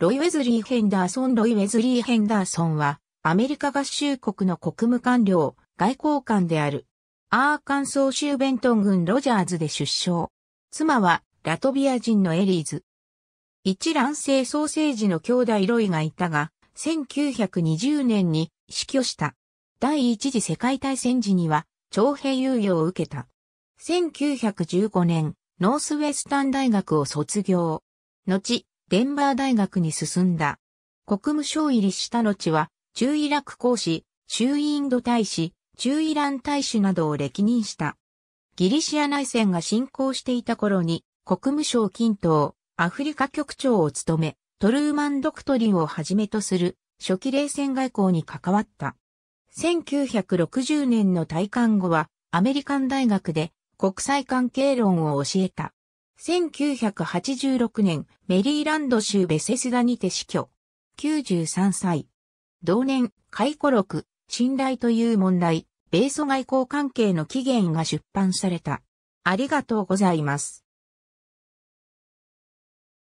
ロイ・ウェズリー・ヘンダーソン・ロイ・ウェズリー・ヘンダーソンは、アメリカ合衆国の国務官僚、外交官である。アーカンソー州ベントン郡ロジャーズで出生。妻は、ラトビア人のエリーズ。一卵性ソーセージの兄弟ロイがいたが、1920年に死去した。第一次世界大戦時には、徴兵猶予を受けた。1915年、ノースウェスタン大学を卒業。後、デンバー大学に進んだ。国務省入りした後は、中イラク公使、中インド大使、中イラン大使などを歴任した。ギリシア内戦が進行していた頃に、国務省均等、アフリカ局長を務め、トルーマンドクトリンをはじめとする初期冷戦外交に関わった。1960年の退官後は、アメリカン大学で国際関係論を教えた。1986年、メリーランド州ベセスダにて死去。93歳。同年、回顧録、信頼という問題、米ソ外交関係の起源が出版された。ありがとうございます。